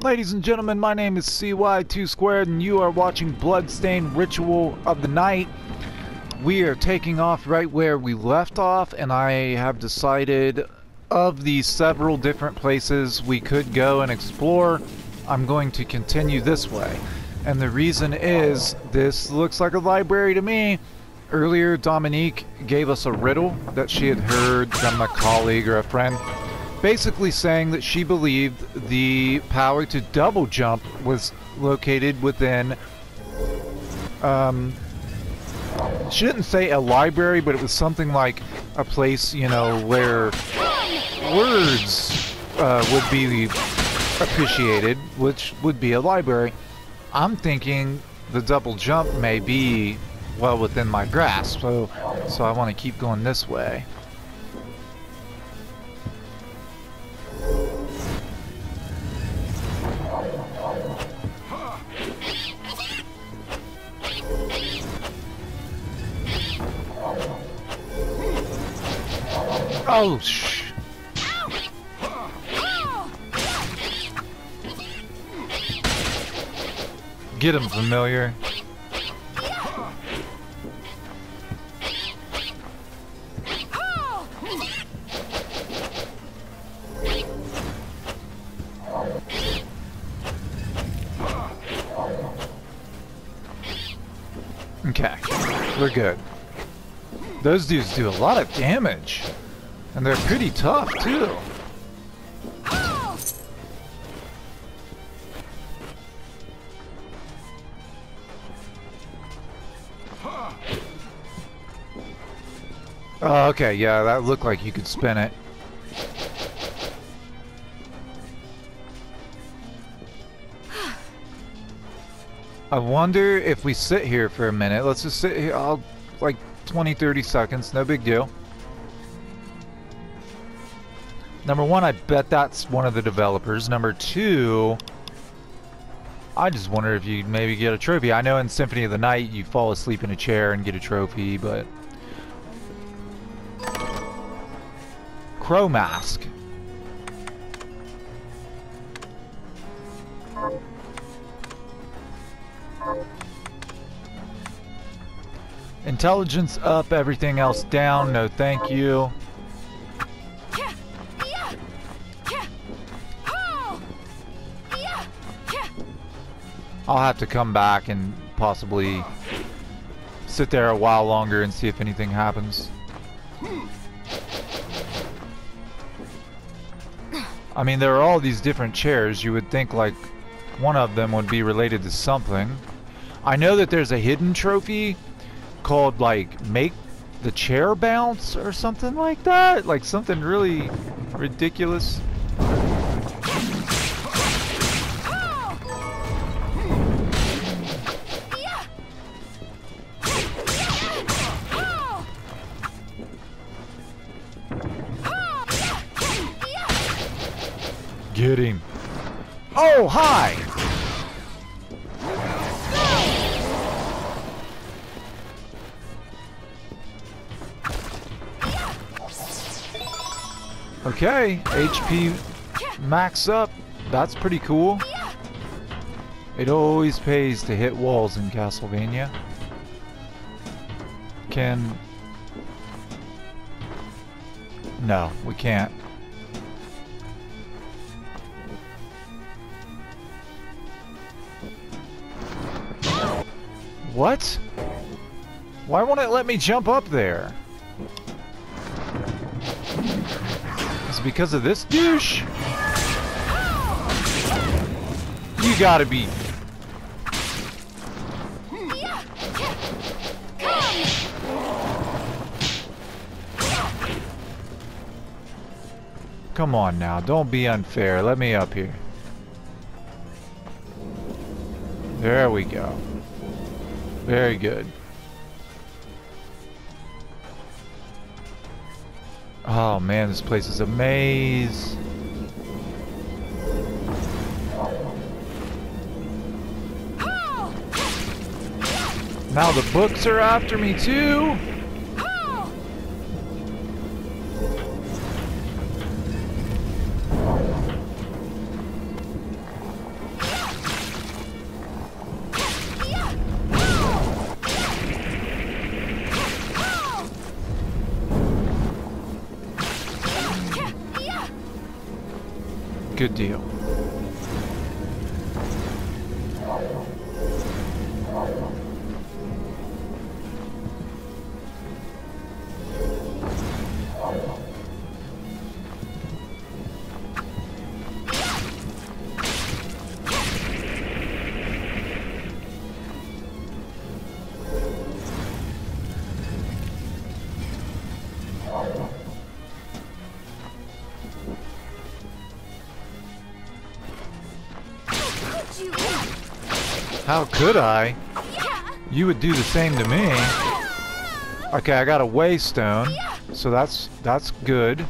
Ladies and gentlemen, my name is CY2 Squared and you are watching Bloodstained Ritual of the Night. We are taking off right where we left off and I have decided of the several different places we could go and explore, I'm going to continue this way. And the reason is, this looks like a library to me. Earlier, Dominique gave us a riddle that she had heard from a colleague or a friend basically saying that she believed the power to double jump was located within um, she didn't say a library but it was something like a place you know where words uh, would be appreciated which would be a library. I'm thinking the double jump may be well within my grasp so so i want to keep going this way Oh, shh. Get him, familiar. Okay, we're good. Those dudes do a lot of damage. And they're pretty tough, too. Oh, okay, yeah, that looked like you could spin it. I wonder if we sit here for a minute. Let's just sit here, I'll, like 20, 30 seconds, no big deal. Number one, I bet that's one of the developers. Number two, I just wonder if you maybe get a trophy. I know in Symphony of the Night you fall asleep in a chair and get a trophy, but... Crow Mask. Intelligence up, everything else down. No thank you. I'll have to come back and possibly sit there a while longer and see if anything happens. I mean, there are all these different chairs. You would think, like, one of them would be related to something. I know that there's a hidden trophy called, like, make the chair bounce or something like that. Like, something really ridiculous. Get him. Oh, hi! Okay, HP max up. That's pretty cool. It always pays to hit walls in Castlevania. Can... No, we can't. What? Why won't it let me jump up there? Is it because of this douche? You gotta be... Come on now, don't be unfair. Let me up here. There we go. Very good. Oh man, this place is a maze. Now the books are after me too. Good deal. How could I? You would do the same to me. Okay, I got a waystone, so that's that's good.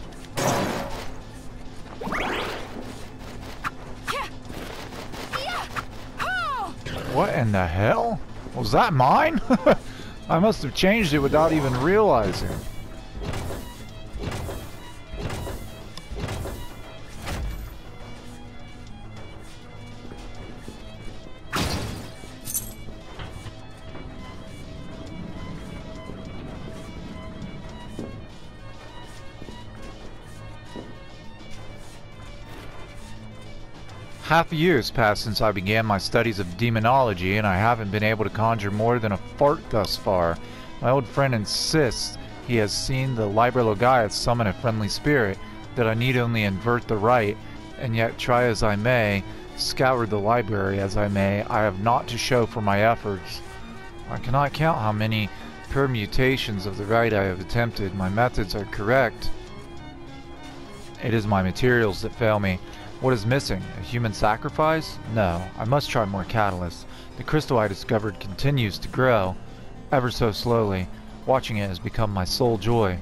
What in the hell? Was that mine? I must have changed it without even realizing. Half a year has passed since I began my studies of demonology, and I haven't been able to conjure more than a fart thus far. My old friend insists he has seen the Liber Logaeth summon a friendly spirit, that I need only invert the rite, and yet try as I may, scour the library as I may, I have naught to show for my efforts. I cannot count how many permutations of the rite I have attempted. My methods are correct. It is my materials that fail me. What is missing? A human sacrifice? No, I must try more catalysts. The crystal I discovered continues to grow, ever so slowly. Watching it has become my sole joy.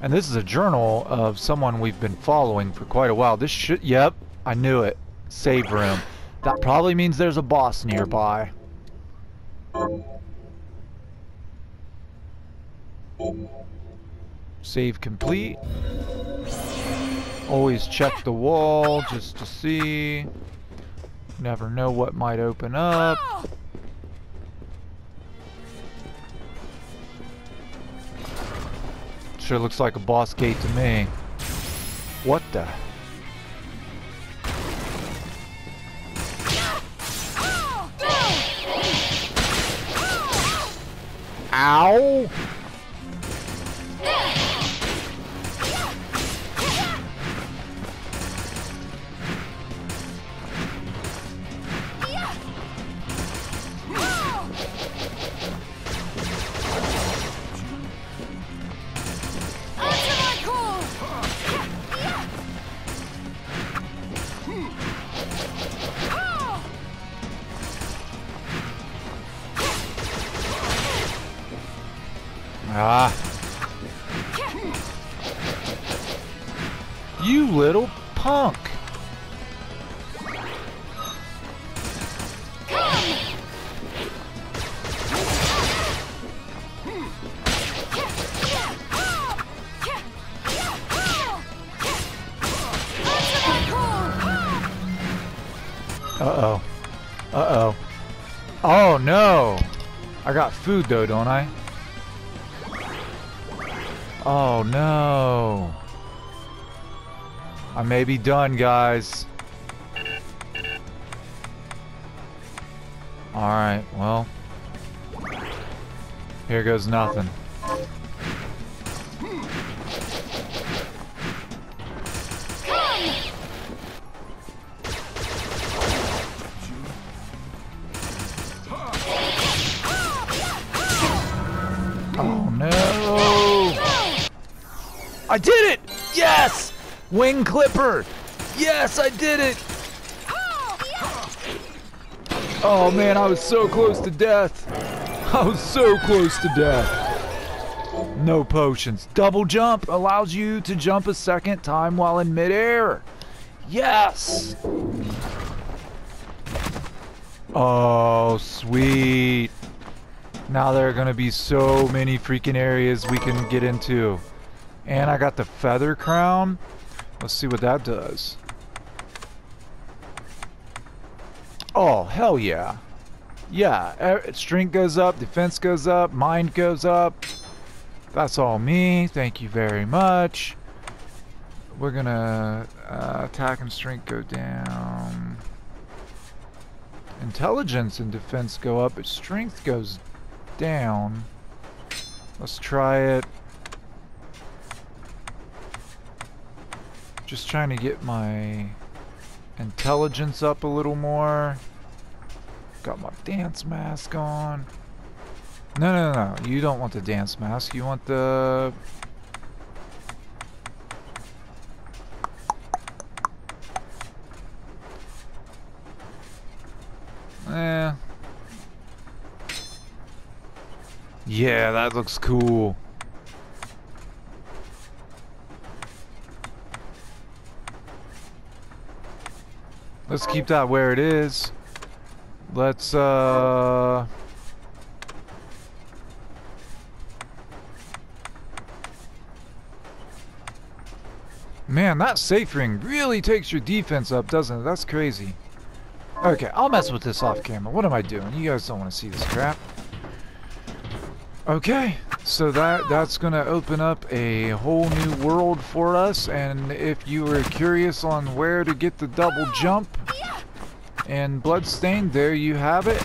And this is a journal of someone we've been following for quite a while. This should, yep, I knew it. Save room. That probably means there's a boss nearby. Save complete. Always check the wall just to see. Never know what might open up. Sure looks like a boss gate to me. What the? Ow! Ah. You little punk. Uh-oh. Uh-oh. Oh, no. I got food, though, don't I? Oh no. I may be done, guys. Alright, well. Here goes nothing. I did it! Yes! Wing Clipper! Yes, I did it! Oh man, I was so close to death. I was so close to death. No potions. Double jump allows you to jump a second time while in midair. Yes! Oh, sweet. Now there are going to be so many freaking areas we can get into. And I got the feather crown. Let's see what that does. Oh, hell yeah. Yeah, strength goes up, defense goes up, mind goes up. That's all me. Thank you very much. We're gonna Uh, attack and strength go down. Intelligence and defense go up, but strength goes down. Let's try it. Just trying to get my intelligence up a little more. Got my dance mask on. No, no, no. You don't want the dance mask. You want the... Eh. Yeah, that looks cool. Let's keep that where it is. Let's, uh... Man, that safe ring really takes your defense up, doesn't it? That's crazy. Okay, I'll mess with this off camera. What am I doing? You guys don't want to see this crap. Okay, so that that's going to open up a whole new world for us. And if you were curious on where to get the double jump and Bloodstained, there you have it.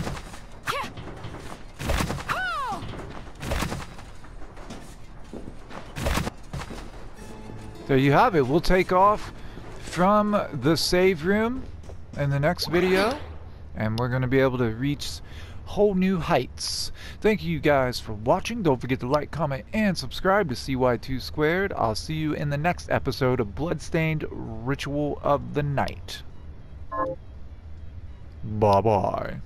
There you have it. We'll take off from the save room in the next video. And we're going to be able to reach whole new heights. Thank you guys for watching. Don't forget to like, comment, and subscribe to CY2 Squared. I'll see you in the next episode of Bloodstained Ritual of the Night. Bye-bye.